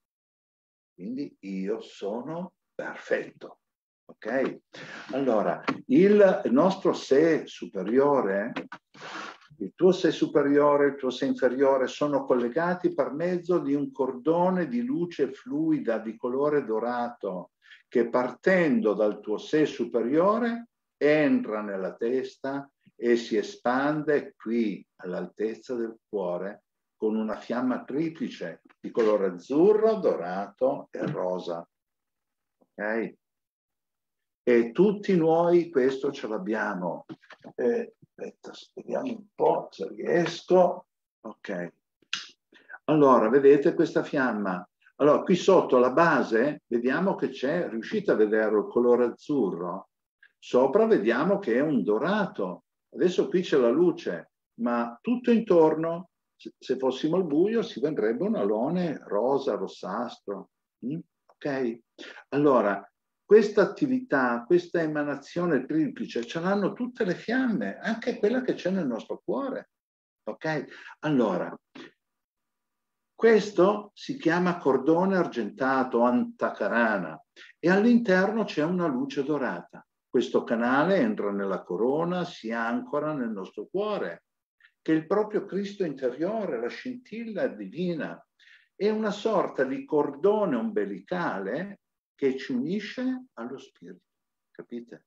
Quindi io sono perfetto. Ok? Allora, il nostro sé superiore, il tuo sé superiore, il tuo sé inferiore sono collegati per mezzo di un cordone di luce fluida di colore dorato che partendo dal tuo sé superiore entra nella testa e si espande qui all'altezza del cuore con una fiamma triplice di colore azzurro, dorato e rosa. Ok? E tutti noi questo ce l'abbiamo. Eh, aspetta, vediamo un po' se riesco. Ok. Allora, vedete questa fiamma? Allora, qui sotto la base vediamo che c'è, riuscite a vedere il colore azzurro? Sopra vediamo che è un dorato. Adesso qui c'è la luce, ma tutto intorno se fossimo al buio si vedrebbe un alone rosa, rossastro. Mm? Ok? Allora, questa attività, questa emanazione triplice, ce l'hanno tutte le fiamme, anche quella che c'è nel nostro cuore. Ok? Allora, questo si chiama cordone argentato, antacarana, e all'interno c'è una luce dorata. Questo canale entra nella corona, si ancora nel nostro cuore, che è il proprio Cristo interiore, la scintilla divina. È una sorta di cordone ombelicale che ci unisce allo spirito, capite?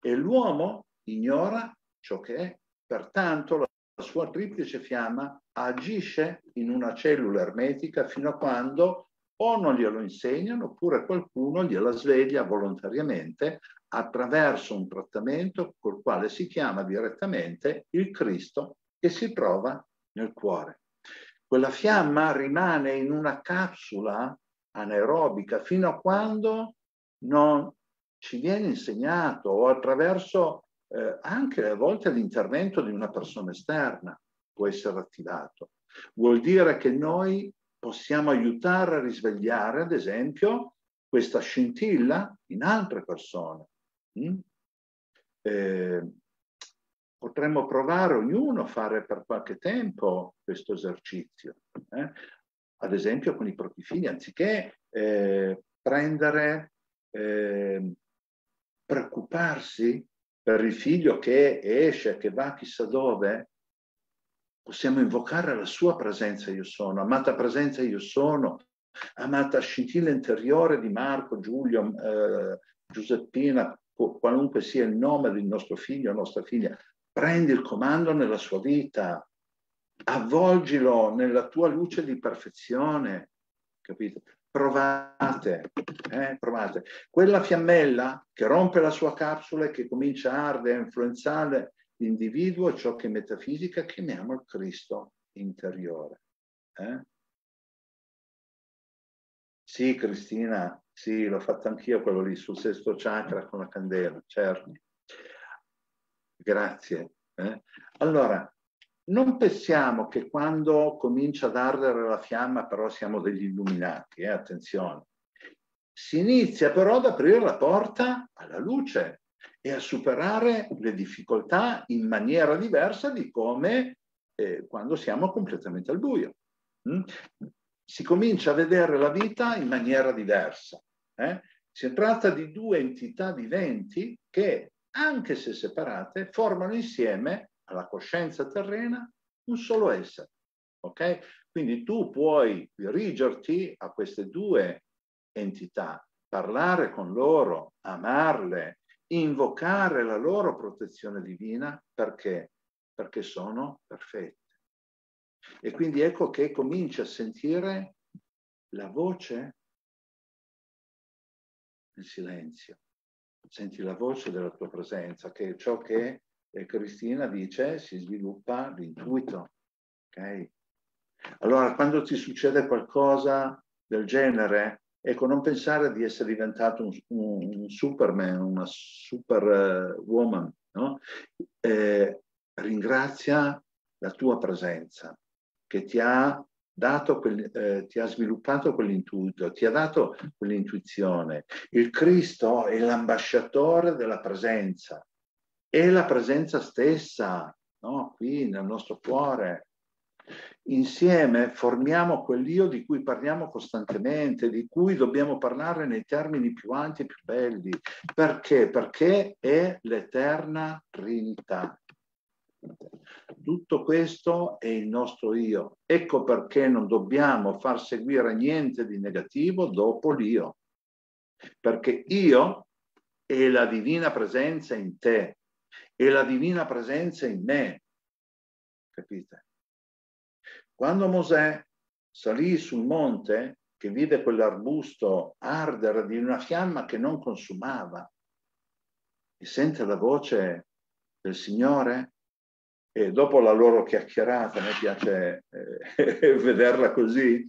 E l'uomo ignora ciò che è, pertanto la sua triplice fiamma agisce in una cellula ermetica fino a quando o non glielo insegnano oppure qualcuno gliela sveglia volontariamente attraverso un trattamento col quale si chiama direttamente il Cristo che si trova nel cuore. Quella fiamma rimane in una capsula anaerobica fino a quando non ci viene insegnato o attraverso eh, anche a volte l'intervento di una persona esterna può essere attivato. Vuol dire che noi possiamo aiutare a risvegliare, ad esempio, questa scintilla in altre persone. Mm? Eh, potremmo provare ognuno a fare per qualche tempo questo esercizio. Eh? Ad esempio con i propri figli, anziché eh, prendere, eh, preoccuparsi per il figlio che esce, che va chissà dove, possiamo invocare la sua presenza io sono, amata presenza io sono, amata scintilla interiore di Marco, Giulio, eh, Giuseppina, qualunque sia il nome del nostro figlio o nostra figlia, prendi il comando nella sua vita, avvolgilo nella tua luce di perfezione, capito? Provate, eh, provate. Quella fiammella che rompe la sua capsula e che comincia a ardere, a influenzare l'individuo ciò che in metafisica chiamiamo il Cristo interiore. Eh? Sì, Cristina, sì, l'ho fatto anch'io quello lì sul sesto chakra con la candela, certo. Grazie. Eh? Allora, non pensiamo che quando comincia ad ardere la fiamma però siamo degli illuminati, eh? attenzione. Si inizia però ad aprire la porta alla luce e a superare le difficoltà in maniera diversa di come eh, quando siamo completamente al buio. Mm? Si comincia a vedere la vita in maniera diversa. Eh? Si tratta di due entità viventi che, anche se separate, formano insieme alla coscienza terrena un solo essere. Ok? Quindi tu puoi dirigerti a queste due entità, parlare con loro, amarle, invocare la loro protezione divina perché? Perché sono perfette. E quindi ecco che comincia a sentire la voce nel silenzio. Senti la voce della tua presenza, che è ciò che eh, Cristina dice si sviluppa l'intuito. Okay? Allora, quando ti succede qualcosa del genere, ecco, non pensare di essere diventato un, un, un superman, una superwoman, uh, no? Eh, ringrazia la tua presenza che ti ha dato quel, eh, ti ha sviluppato quell'intuito, ti ha dato quell'intuizione. Il Cristo è l'ambasciatore della presenza, è la presenza stessa, no? qui nel nostro cuore. Insieme formiamo quell'io di cui parliamo costantemente, di cui dobbiamo parlare nei termini più alti e più belli. Perché? Perché è l'eterna Trinità. Tutto questo è il nostro io. Ecco perché non dobbiamo far seguire niente di negativo dopo l'io. Perché io è la divina presenza in te, è la divina presenza in me. Capite? Quando Mosè salì sul monte, che vide quell'arbusto ardere di una fiamma che non consumava, e sente la voce del Signore, e dopo la loro chiacchierata, me piace eh, vederla così,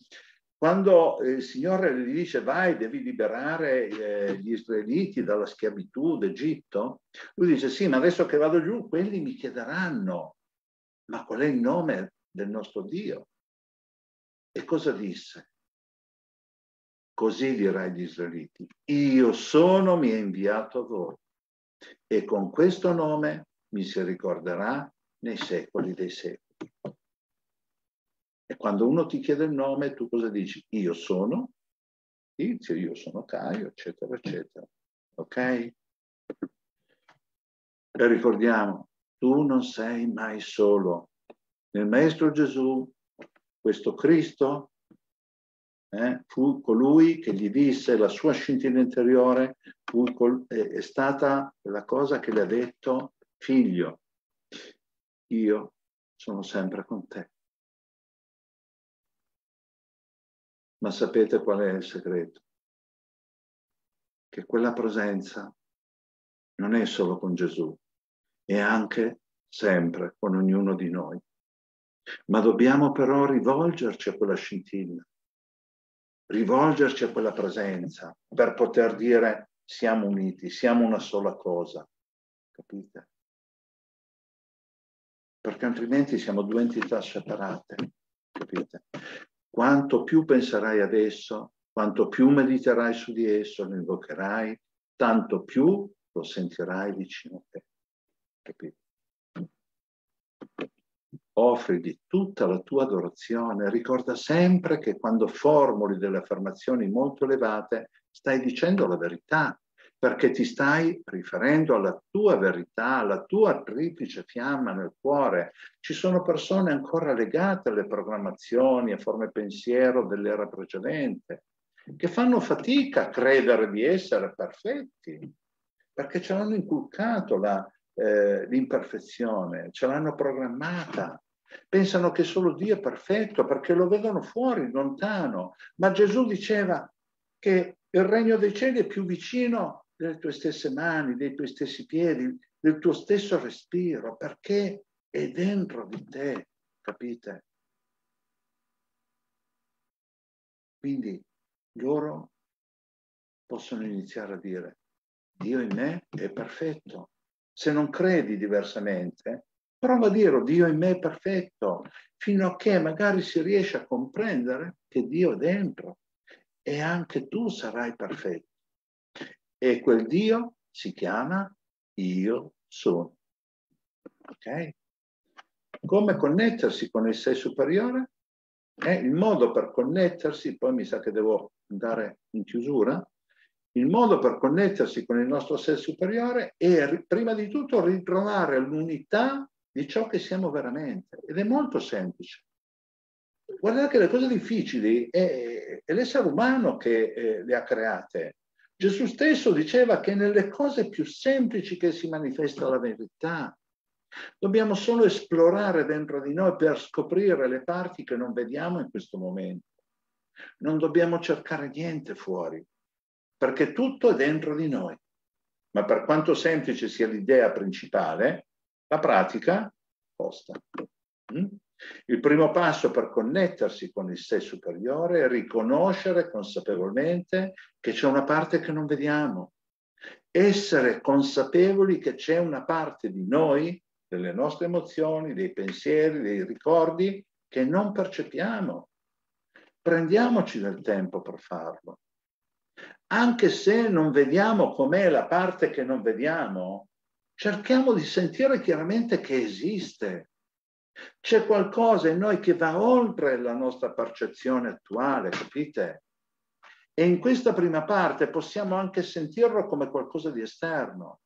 quando il Signore gli dice vai, devi liberare eh, gli israeliti dalla schiavitù d'Egitto, lui dice sì, ma adesso che vado giù, quelli mi chiederanno, ma qual è il nome del nostro Dio? E cosa disse? Così dirà agli israeliti, io sono, mi ha inviato a voi e con questo nome mi si ricorderà nei secoli dei secoli. E quando uno ti chiede il nome, tu cosa dici? Io sono Tizio, io sono Caio, eccetera, eccetera. Ok? E ricordiamo, tu non sei mai solo. Nel Maestro Gesù, questo Cristo eh, fu colui che gli disse la sua scintilla interiore, col, è, è stata la cosa che le ha detto, figlio, io sono sempre con te. Ma sapete qual è il segreto? Che quella presenza non è solo con Gesù, è anche sempre con ognuno di noi. Ma dobbiamo però rivolgerci a quella scintilla, rivolgerci a quella presenza per poter dire siamo uniti, siamo una sola cosa. Capite? Perché altrimenti siamo due entità separate. Capite? Quanto più penserai ad esso, quanto più mediterai su di esso, lo invocherai, tanto più lo sentirai vicino a te. Capito? Offrigli tutta la tua adorazione. Ricorda sempre che quando formuli delle affermazioni molto elevate, stai dicendo la verità, perché ti stai riferendo alla tua verità, alla tua triplice fiamma nel cuore. Ci sono persone ancora legate alle programmazioni, a forme pensiero dell'era precedente, che fanno fatica a credere di essere perfetti, perché ce l'hanno inculcato eh, l'imperfezione, ce l'hanno programmata. Pensano che solo Dio è perfetto perché lo vedono fuori, lontano. Ma Gesù diceva che il regno dei cieli è più vicino delle tue stesse mani, dei tuoi stessi piedi, del tuo stesso respiro, perché è dentro di te, capite? Quindi loro possono iniziare a dire, Dio in me è perfetto. Se non credi diversamente, prova a dire, Dio in me è perfetto, fino a che magari si riesce a comprendere che Dio è dentro e anche tu sarai perfetto. E quel Dio si chiama Io sono. Ok? Come connettersi con il sé superiore? Eh, il modo per connettersi, poi mi sa che devo andare in chiusura, il modo per connettersi con il nostro sé superiore è prima di tutto ritrovare l'unità di ciò che siamo veramente. Ed è molto semplice. Guardate che le cose difficili è, è l'essere umano che eh, le ha create. Gesù stesso diceva che nelle cose più semplici che si manifesta la verità. Dobbiamo solo esplorare dentro di noi per scoprire le parti che non vediamo in questo momento. Non dobbiamo cercare niente fuori, perché tutto è dentro di noi. Ma per quanto semplice sia l'idea principale, la pratica costa. Mm? Il primo passo per connettersi con il sé superiore è riconoscere consapevolmente che c'è una parte che non vediamo. Essere consapevoli che c'è una parte di noi, delle nostre emozioni, dei pensieri, dei ricordi, che non percepiamo. Prendiamoci del tempo per farlo. Anche se non vediamo com'è la parte che non vediamo, cerchiamo di sentire chiaramente che esiste c'è qualcosa in noi che va oltre la nostra percezione attuale, capite? E in questa prima parte possiamo anche sentirlo come qualcosa di esterno,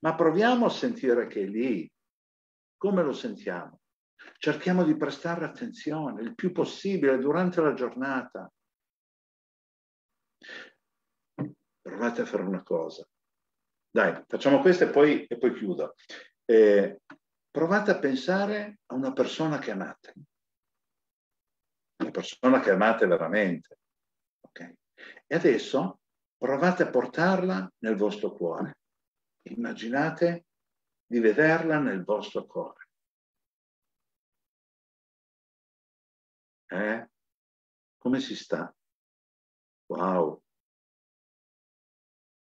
ma proviamo a sentire che è lì. Come lo sentiamo? Cerchiamo di prestare attenzione il più possibile durante la giornata. Provate a fare una cosa. Dai, facciamo questo e poi, e poi chiudo. Eh, provate a pensare a una persona che amate, una persona che amate veramente. Okay? E adesso provate a portarla nel vostro cuore. Immaginate di vederla nel vostro cuore. Eh? Come si sta? Wow!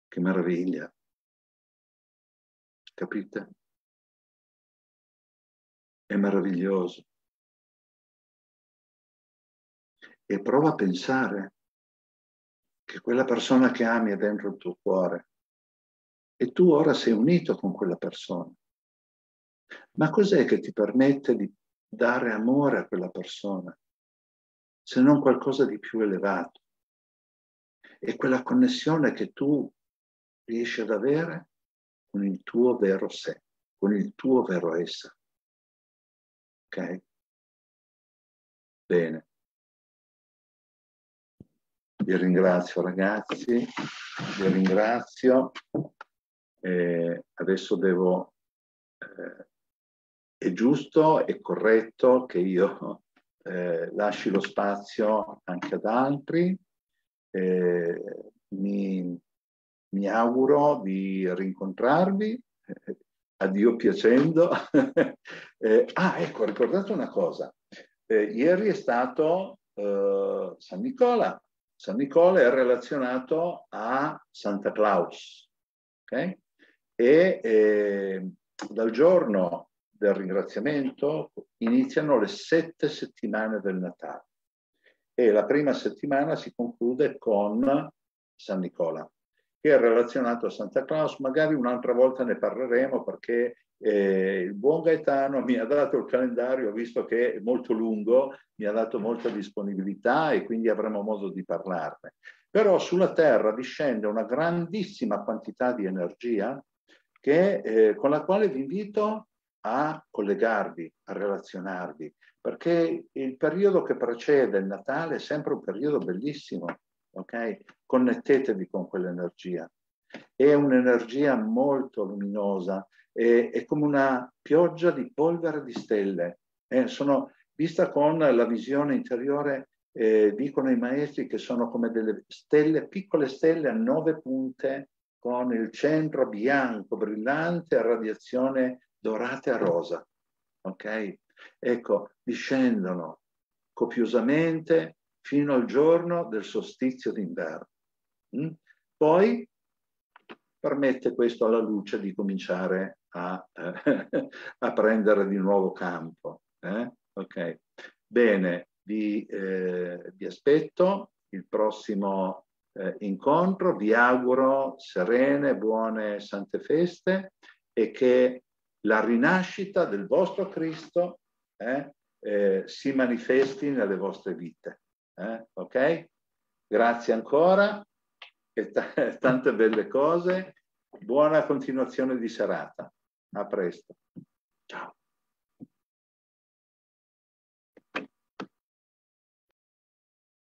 Che meraviglia! Capite? È meraviglioso. E prova a pensare che quella persona che ami è dentro il tuo cuore e tu ora sei unito con quella persona. Ma cos'è che ti permette di dare amore a quella persona, se non qualcosa di più elevato? E quella connessione che tu riesci ad avere con il tuo vero sé, con il tuo vero essere. Ok? Bene. Vi ringrazio ragazzi, vi ringrazio. Eh, adesso devo, eh, è giusto e corretto che io eh, lasci lo spazio anche ad altri. Eh, mi, mi, auguro di rincontrarvi, a Dio piacendo. Eh, ah, ecco, ricordate una cosa. ieri è stato San Nicola, San Nicola è relazionato a Santa Claus, ok? E eh, dal giorno del ringraziamento iniziano le sette settimane del Natale e la prima settimana si conclude con San Nicola, che è relazionato a Santa Claus. Magari un'altra volta ne parleremo perché eh, il buon Gaetano mi ha dato il calendario, visto che è molto lungo, mi ha dato molta disponibilità e quindi avremo modo di parlarne. Però sulla Terra discende una grandissima quantità di energia che, eh, con la quale vi invito a collegarvi, a relazionarvi, perché il periodo che precede il Natale è sempre un periodo bellissimo, ok? Connettetevi con quell'energia. È un'energia molto luminosa, è, è, come una pioggia di polvere di stelle. Eh, sono, vista con la visione interiore, eh, dicono i maestri che sono come delle stelle, piccole stelle a nove punte, con il centro bianco, brillante, a radiazione dorata e rosa. Ok? Ecco, discendono copiosamente fino al giorno del solstizio d'inverno. Mm? Poi permette questo alla luce di cominciare a, eh, a prendere di nuovo campo. Eh? Ok, bene, vi, eh, vi, aspetto il prossimo eh, incontro, vi auguro serene, buone sante feste e che la rinascita del vostro Cristo eh, eh, si manifesti nelle vostre vite. Ok? Grazie ancora e t- tante belle cose. Buona continuazione di serata. A presto.